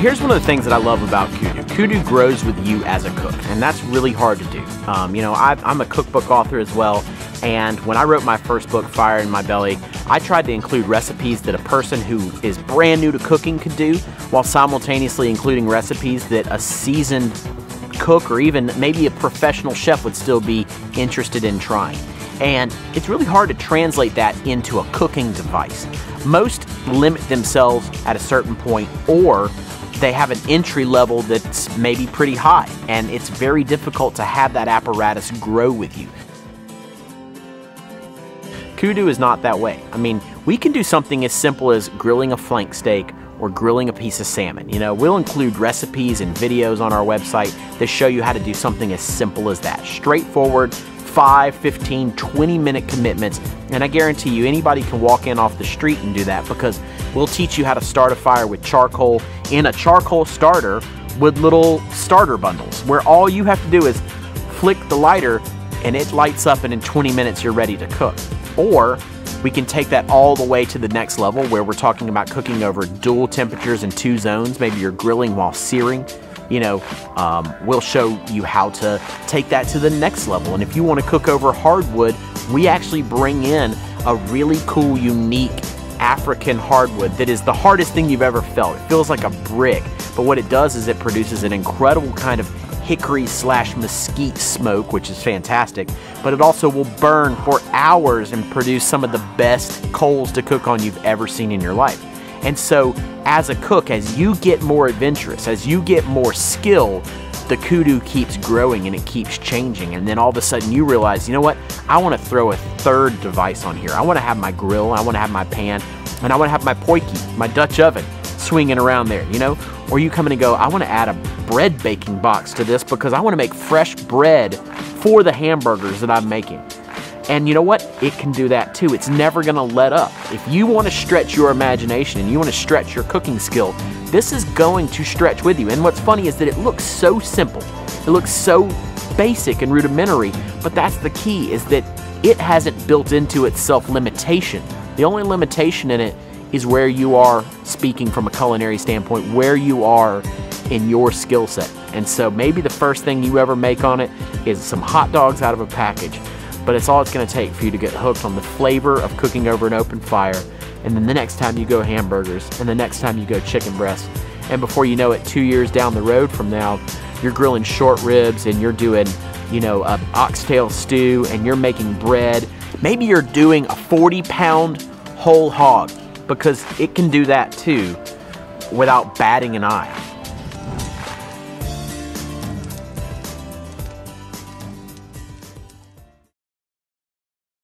here's one of the things that I love about Kudu. Kudu grows with you as a cook, and that's really hard to do. Um, you know, I, I'm a cookbook author as well, and when I wrote my first book, Fire in My Belly, I tried to include recipes that a person who is brand new to cooking could do, while simultaneously including recipes that a seasoned cook or even maybe a professional chef would still be interested in trying. And it's really hard to translate that into a cooking device. Most limit themselves at a certain point or they have an entry level that's maybe pretty high, and it's very difficult to have that apparatus grow with you. Kudu is not that way. I mean, we can do something as simple as grilling a flank steak or grilling a piece of salmon. You know, we'll include recipes and videos on our website that show you how to do something as simple as that. Straightforward, 5, 15, 20 minute commitments. And I guarantee you, anybody can walk in off the street and do that because we'll teach you how to start a fire with charcoal in a charcoal starter with little starter bundles where all you have to do is flick the lighter and it lights up and in 20 minutes you're ready to cook. Or we can take that all the way to the next level where we're talking about cooking over dual temperatures in two zones. Maybe you're grilling while searing you know, um, we'll show you how to take that to the next level. And if you want to cook over hardwood, we actually bring in a really cool, unique African hardwood that is the hardest thing you've ever felt. It feels like a brick, but what it does is it produces an incredible kind of hickory slash mesquite smoke, which is fantastic, but it also will burn for hours and produce some of the best coals to cook on you've ever seen in your life. And so, as a cook, as you get more adventurous, as you get more skill, the kudu keeps growing and it keeps changing. And then all of a sudden you realize, you know what? I want to throw a third device on here. I want to have my grill, I want to have my pan, and I want to have my potjie, my Dutch oven, swinging around there, you know? Or you come in and go, I want to add a bread baking box to this because I want to make fresh bread for the hamburgers that I'm making. And you know what? It can do that too. It's never to let up. If you want to stretch your imagination and you want to stretch your cooking skill, this is going to stretch with you. And what's funny is that it looks so simple. It looks so basic and rudimentary, but that's the key is that it hasn't built into itself limitation. The only limitation in it is where you are speaking from a culinary standpoint, where you are in your skill set. And so maybe the first thing you ever make on it is some hot dogs out of a package but it's all it's going to take for you to get hooked on the flavor of cooking over an open fire. And then the next time you go hamburgers, and the next time you go chicken breast. And before you know it, two years down the road from now, you're grilling short ribs and you're doing, you know, a oxtail stew and you're making bread. Maybe you're doing a 40 pound whole hog because it can do that too without batting an eye.